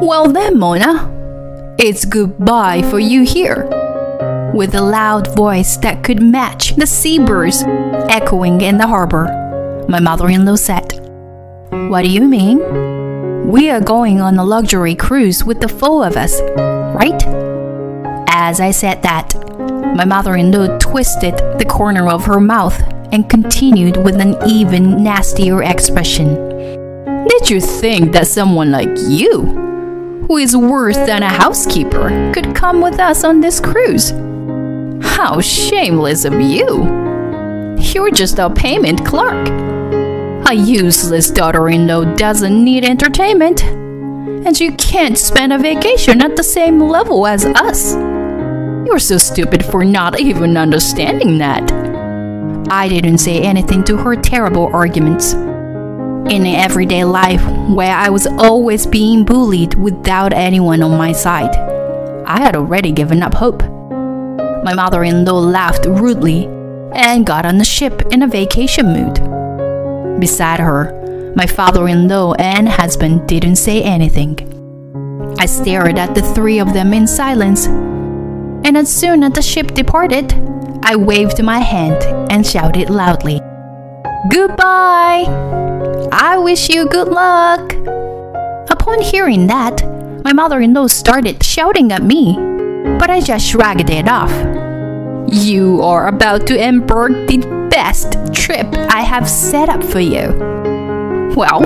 Well then, Mona, it's goodbye for you here. With a loud voice that could match the seabirds echoing in the harbor, my mother in law said, What do you mean? We are going on a luxury cruise with the four of us, right? As I said that, my mother in law twisted the corner of her mouth and continued with an even nastier expression. Did you think that someone like you, who is worse than a housekeeper, could come with us on this cruise? How shameless of you! You're just a payment clerk. A useless daughter in law doesn't need entertainment, and you can't spend a vacation at the same level as us. You're so stupid for not even understanding that. I didn't say anything to her terrible arguments. In everyday life, where I was always being bullied without anyone on my side, I had already given up hope. My mother in law laughed rudely and got on the ship in a vacation mood. Beside her, my father in law and husband didn't say anything. I stared at the three of them in silence, and as soon as the ship departed, I waved my hand and shouted loudly, Goodbye! I wish you good luck! Upon hearing that, my mother in law started shouting at me, but I just shrugged it off. You are about to embark the best trip I have set up for you. Well,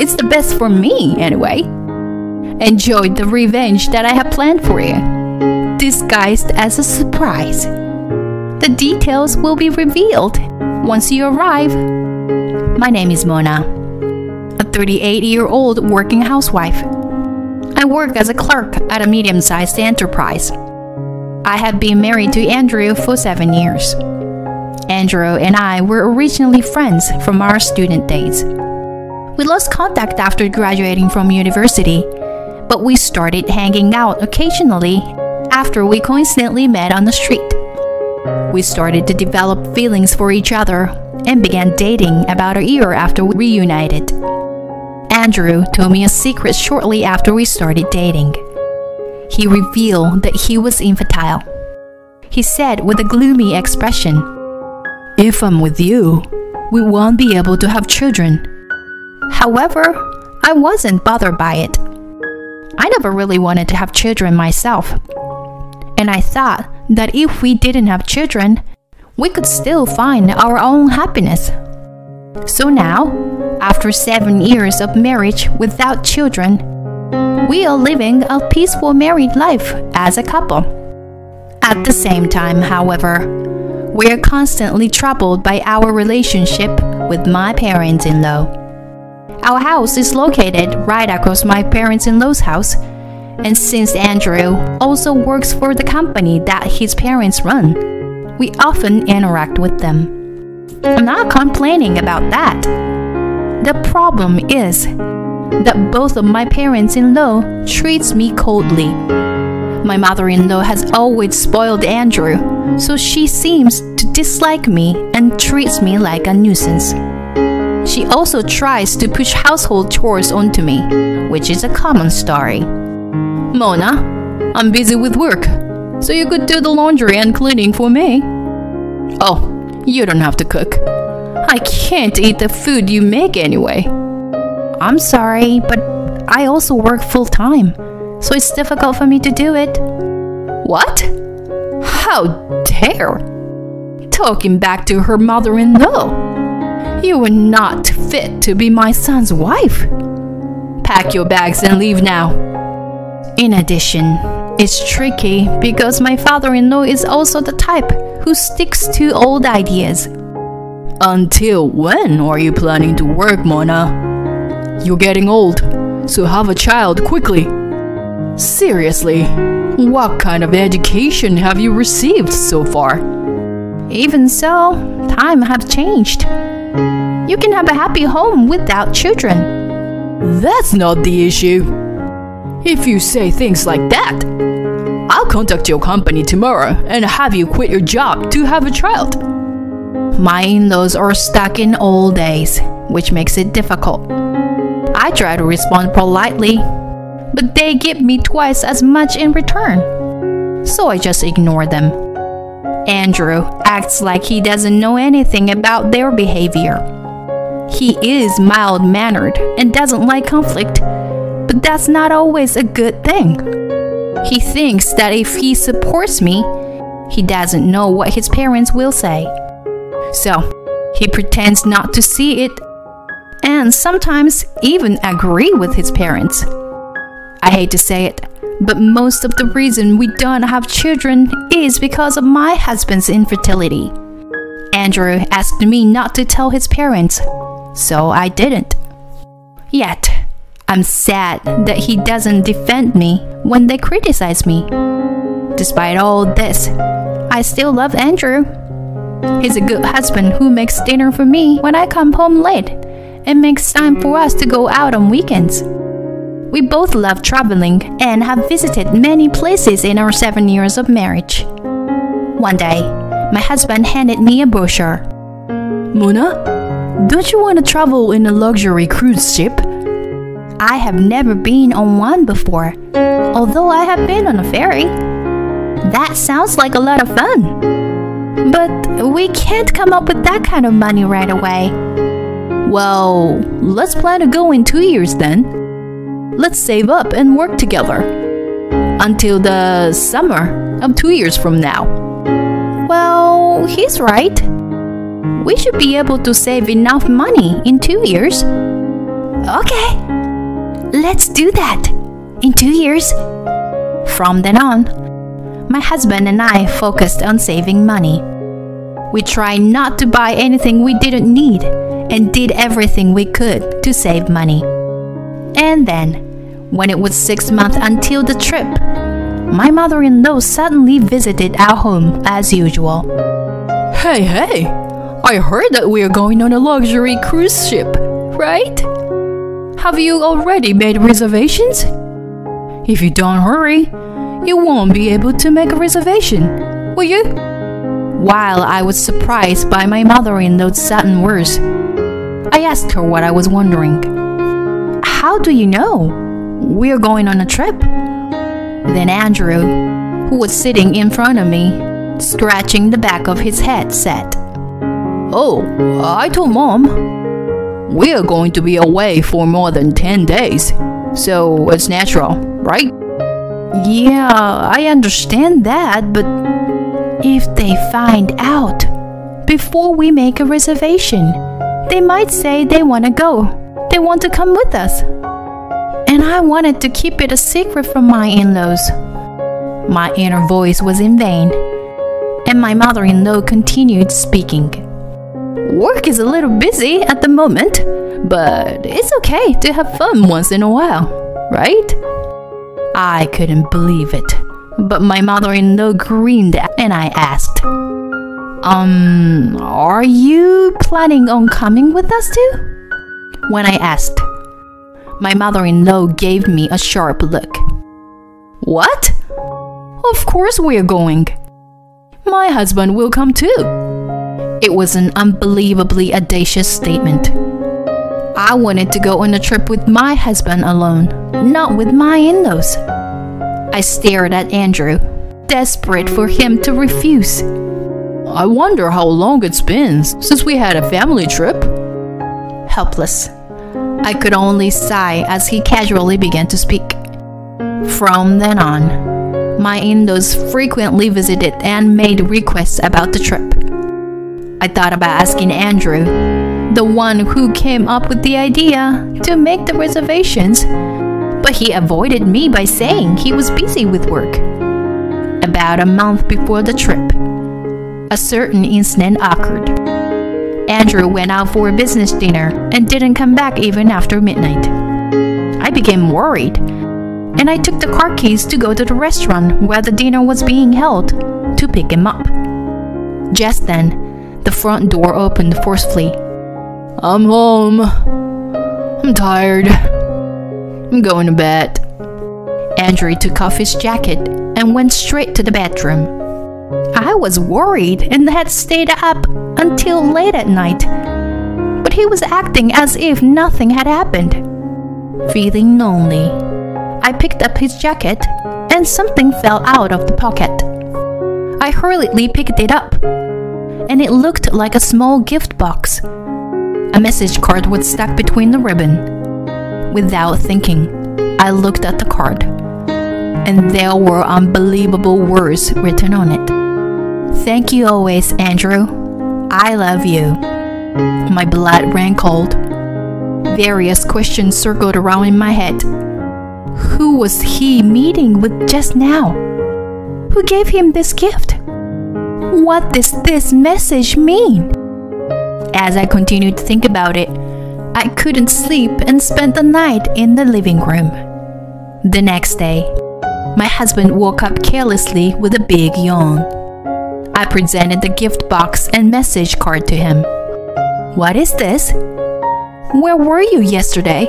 it's the best for me anyway. Enjoy the revenge that I have planned for you, disguised as a surprise. The details will be revealed once you arrive. My name is Mona, a 38 year old working housewife. I work as a clerk at a medium sized enterprise. I have been married to Andrew for seven years. Andrew and I were originally friends from our student days. We lost contact after graduating from university, but we started hanging out occasionally after we coincidentally met on the street. We started to develop feelings for each other and began dating about a year after we reunited. Andrew told me a secret shortly after we started dating. He revealed that he was infertile. He said with a gloomy expression, If I'm with you, we won't be able to have children. However, I wasn't bothered by it. I never really wanted to have children myself. And I thought that if we didn't have children, we could still find our own happiness. So now, after seven years of marriage without children, we are living a peaceful married life as a couple. At the same time, however, we are constantly troubled by our relationship with my parents in law. Our house is located right across my parents in law's house and since Andrew also works for the company that his parents run, we often interact with them. I'm not complaining about that. The problem is that both of my parents-in-law treats me coldly. My mother-in-law has always spoiled Andrew, so she seems to dislike me and treats me like a nuisance. She also tries to push household chores onto me, which is a common story. Mona, I'm busy with work, so you could do the laundry and cleaning for me. Oh, you don't have to cook. I can't eat the food you make anyway. I'm sorry, but I also work full time, so it's difficult for me to do it. What? How dare! Talking back to her mother in law. You are not fit to be my son's wife. Pack your bags and leave now. In addition, it's tricky because my father in law is also the type who sticks to old ideas. Until when are you planning to work, Mona? You're getting old, so have a child quickly. Seriously, what kind of education have you received so far? Even so, time have changed. You can have a happy home without children. That's not the issue. If you say things like that, I'll contact your company tomorrow and have you quit your job to have a child. My in laws are stuck in old days, which makes it difficult. I try to respond politely, but they give me twice as much in return. So I just ignore them. Andrew acts like he doesn't know anything about their behavior. He is mild mannered and doesn't like conflict, but that's not always a good thing. He thinks that if he supports me, he doesn't know what his parents will say. So, he pretends not to see it and sometimes even agree with his parents. I hate to say it, but most of the reason we don't have children is because of my husband's infertility. Andrew asked me not to tell his parents, so I didn't. Yet, I'm sad that he doesn't defend me when they criticize me. Despite all this, I still love Andrew. He's a good husband who makes dinner for me when I come home late and makes time for us to go out on weekends. We both love traveling and have visited many places in our seven years of marriage. One day, my husband handed me a brochure. Mona, don't you want to travel in a luxury cruise ship? I have never been on one before, although I have been on a ferry. That sounds like a lot of fun. But we can't come up with that kind of money right away. Well, let's plan to go in two years then. Let's save up and work together until the summer of two years from now. Well, he's right. We should be able to save enough money in two years. Okay, let's do that in two years. From then on, my husband and I focused on saving money. We tried not to buy anything we didn't need and did everything we could to save money. And then, when it was six months until the trip, my mother in law suddenly visited our home as usual. Hey, hey! I heard that we are going on a luxury cruise ship, right? Have you already made reservations? If you don't hurry, you won't be able to make a reservation, will you? While I was surprised by my mother in those sudden words, I asked her what I was wondering. How do you know? We're going on a trip. Then Andrew, who was sitting in front of me, scratching the back of his head, said, Oh, I told mom. We are going to be away for more than 10 days, so it's natural, right? Yeah, I understand that, but if they find out before we make a reservation, they might say they want to go they want to come with us. And I wanted to keep it a secret from my in laws. My inner voice was in vain, and my mother in law continued speaking. Work is a little busy at the moment, but it's okay to have fun once in a while, right? I couldn't believe it, but my mother in law grinned and I asked, Um, are you planning on coming with us too? when I asked. My mother in law gave me a sharp look. What? Of course we're going. My husband will come too. It was an unbelievably audacious statement. I wanted to go on a trip with my husband alone, not with my in laws. I stared at Andrew, desperate for him to refuse. I wonder how long it's been since we had a family trip helpless. I could only sigh as he casually began to speak. From then on, my in-laws frequently visited and made requests about the trip. I thought about asking Andrew, the one who came up with the idea, to make the reservations, but he avoided me by saying he was busy with work. About a month before the trip, a certain incident occurred. Andrew went out for a business dinner and didn't come back even after midnight. I became worried, and I took the car keys to go to the restaurant where the dinner was being held to pick him up. Just then, the front door opened forcefully. I'm home. I'm tired. I'm going to bed. Andrew took off his jacket and went straight to the bedroom. I was worried and had stayed up until late at night. But he was acting as if nothing had happened. Feeling lonely, I picked up his jacket and something fell out of the pocket. I hurriedly picked it up, and it looked like a small gift box. A message card was stuck between the ribbon. Without thinking, I looked at the card, and there were unbelievable words written on it. Thank you always, Andrew. I love you. My blood ran cold. Various questions circled around in my head. Who was he meeting with just now? Who gave him this gift? What does this message mean? As I continued to think about it, I couldn't sleep and spent the night in the living room. The next day, my husband woke up carelessly with a big yawn. I presented the gift box and message card to him. What is this? Where were you yesterday?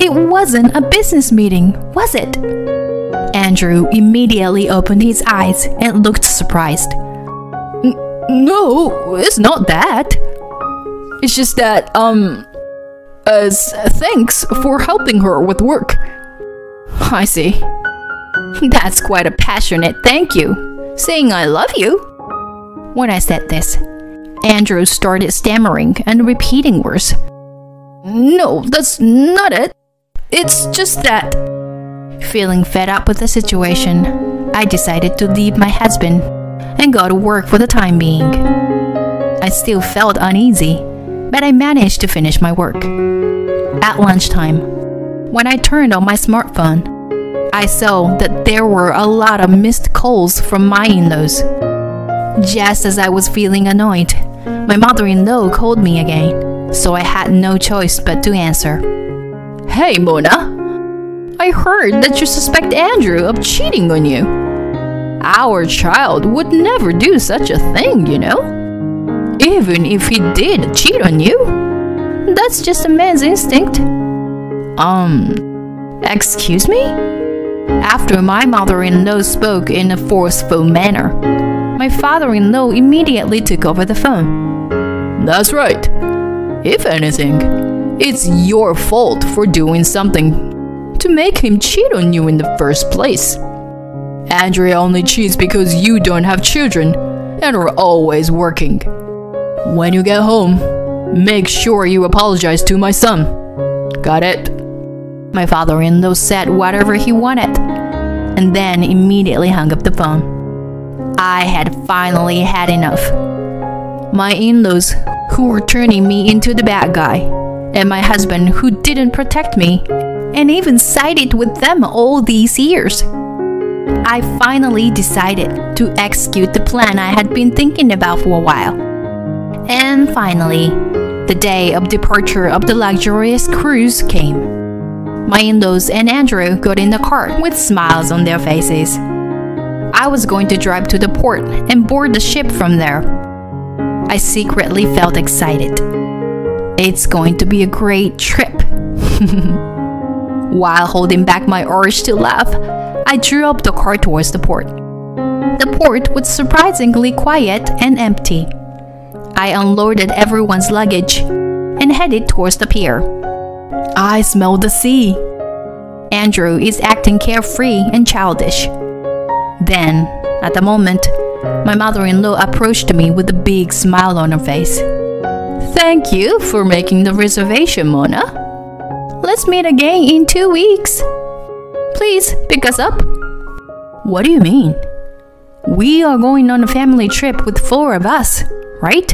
It wasn't a business meeting, was it? Andrew immediately opened his eyes and looked surprised. No, it's not that. It's just that, um, as thanks for helping her with work. I see. That's quite a passionate thank you, saying I love you. When I said this, Andrew started stammering and repeating words. No, that's not it. It's just that. Feeling fed up with the situation, I decided to leave my husband and go to work for the time being. I still felt uneasy, but I managed to finish my work. At lunchtime, when I turned on my smartphone, I saw that there were a lot of missed calls from my in laws. Just as I was feeling annoyed, my mother in law called me again, so I had no choice but to answer. Hey, Mona. I heard that you suspect Andrew of cheating on you. Our child would never do such a thing, you know? Even if he did cheat on you. That's just a man's instinct. Um, excuse me? After my mother in law spoke in a forceful manner, my father in law immediately took over the phone. That's right. If anything, it's your fault for doing something to make him cheat on you in the first place. Andrew only cheats because you don't have children and are always working. When you get home, make sure you apologize to my son. Got it? My father in law said whatever he wanted and then immediately hung up the phone. I had finally had enough. My in laws, who were turning me into the bad guy, and my husband who didn't protect me and even sided with them all these years. I finally decided to execute the plan I had been thinking about for a while. And finally, the day of departure of the luxurious cruise came. My in laws and Andrew got in the car with smiles on their faces. I was going to drive to the port and board the ship from there. I secretly felt excited. It's going to be a great trip. While holding back my urge to laugh, I drew up the car towards the port. The port was surprisingly quiet and empty. I unloaded everyone's luggage and headed towards the pier. I smell the sea. Andrew is acting carefree and childish. Then, at the moment, my mother in law approached me with a big smile on her face. Thank you for making the reservation, Mona. Let's meet again in two weeks. Please pick us up. What do you mean? We are going on a family trip with four of us, right?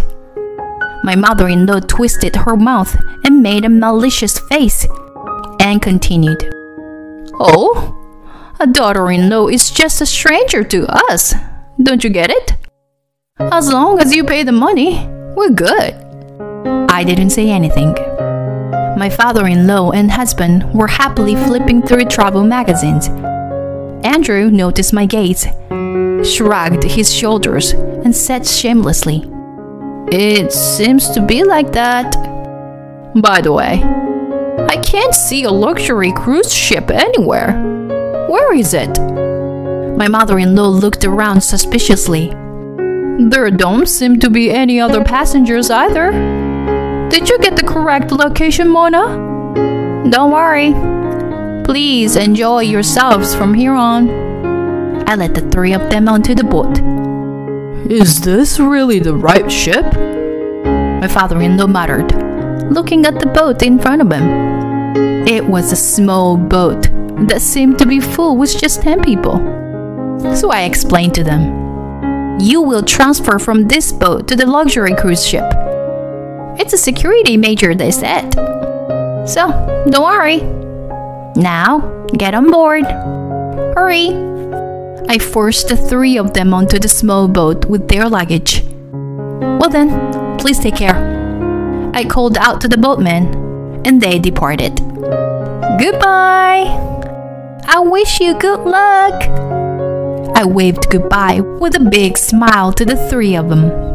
My mother in law twisted her mouth and made a malicious face and continued. Oh, a daughter in law is just a stranger to us. Don't you get it? As long as you pay the money, we're good. I didn't say anything. My father in law and husband were happily flipping through travel magazines. Andrew noticed my gaze, shrugged his shoulders, and said shamelessly, It seems to be like that. By the way, I can't see a luxury cruise ship anywhere. Where is it? My mother in law looked around suspiciously. There don't seem to be any other passengers either. Did you get the correct location, Mona? Don't worry. Please enjoy yourselves from here on. I led the three of them onto the boat. Is this really the right ship? My father in law muttered, looking at the boat in front of him. It was a small boat that seemed to be full with just 10 people. So I explained to them You will transfer from this boat to the luxury cruise ship. It's a security major, they said. So, don't worry. Now, get on board. Hurry. I forced the three of them onto the small boat with their luggage. Well then, please take care. I called out to the boatmen, and they departed. Goodbye! I wish you good luck! I waved goodbye with a big smile to the three of them.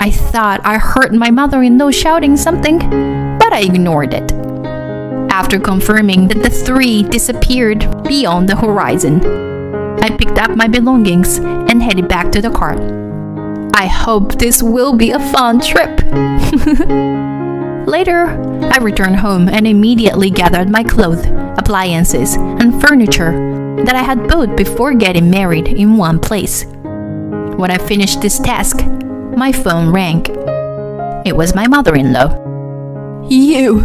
I thought I heard my mother in law shouting something, but I ignored it. After confirming that the three disappeared beyond the horizon, I picked up my belongings and headed back to the car. I hope this will be a fun trip. Later, I returned home and immediately gathered my clothes, appliances, and furniture that I had bought before getting married in one place. When I finished this task, my phone rang. It was my mother in law. You!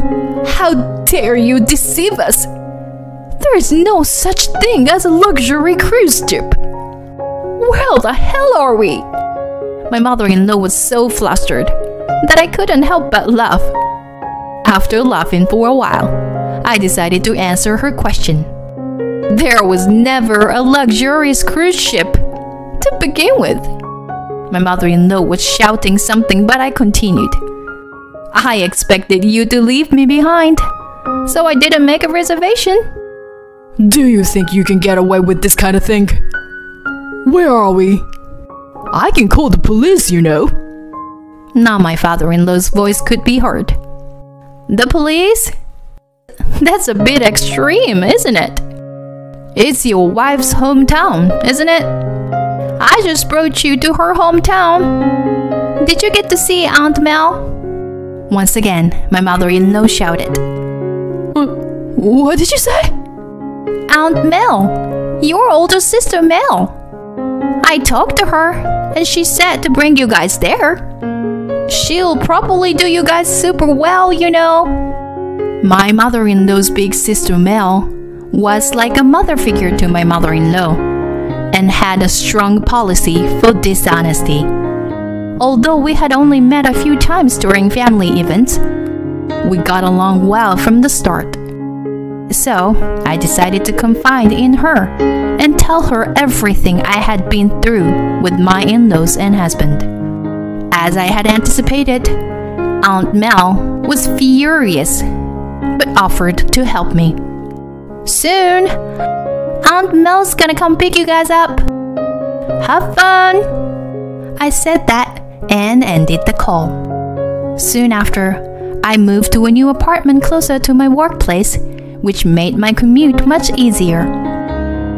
How dare you deceive us! There is no such thing as a luxury cruise ship! Where the hell are we? My mother in law was so flustered that I couldn't help but laugh. After laughing for a while, I decided to answer her question. There was never a luxurious cruise ship to begin with. My mother in law was shouting something, but I continued. I expected you to leave me behind, so I didn't make a reservation. Do you think you can get away with this kind of thing? Where are we? I can call the police, you know. Now my father in law's voice could be heard. The police? That's a bit extreme, isn't it? It's your wife's hometown, isn't it? I just brought you to her hometown. Did you get to see Aunt Mel? Once again, my mother in law shouted. Uh, what did you say? Aunt Mel, your older sister Mel. I talked to her, and she said to bring you guys there. She'll probably do you guys super well, you know. My mother in law's big sister Mel was like a mother figure to my mother in law and had a strong policy for dishonesty. Although we had only met a few times during family events, we got along well from the start. So, I decided to confide in her and tell her everything I had been through with my in laws and husband. As I had anticipated, Aunt Mel was furious but offered to help me. Soon, Aunt Mel's gonna come pick you guys up. Have fun! I said that and ended the call. Soon after, I moved to a new apartment closer to my workplace, which made my commute much easier.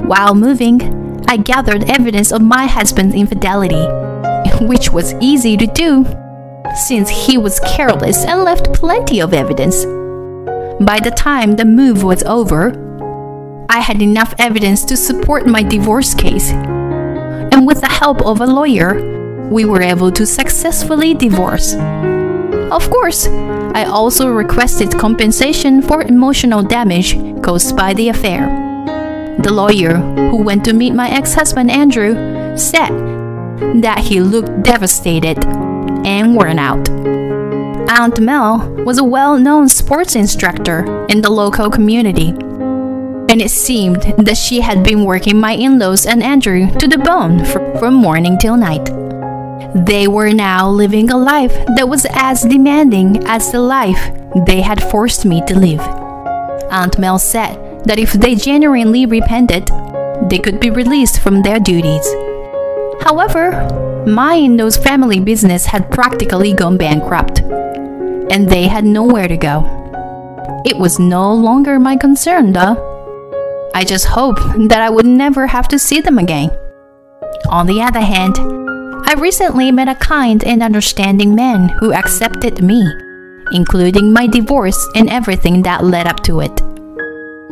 While moving, I gathered evidence of my husband's infidelity, which was easy to do since he was careless and left plenty of evidence. By the time the move was over, I had enough evidence to support my divorce case. And with the help of a lawyer, we were able to successfully divorce. Of course, I also requested compensation for emotional damage caused by the affair. The lawyer, who went to meet my ex husband Andrew, said that he looked devastated and worn out. Aunt Mel was a well known sports instructor in the local community and it seemed that she had been working my in laws and Andrew to the bone from morning till night. They were now living a life that was as demanding as the life they had forced me to live. Aunt Mel said that if they genuinely repented, they could be released from their duties. However, my in laws' family business had practically gone bankrupt, and they had nowhere to go. It was no longer my concern, though. I just hope that I would never have to see them again. On the other hand, I recently met a kind and understanding man who accepted me, including my divorce and everything that led up to it.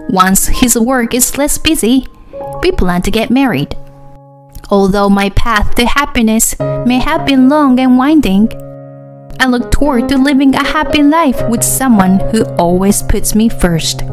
Once his work is less busy, we plan to get married. Although my path to happiness may have been long and winding, I look toward to living a happy life with someone who always puts me first.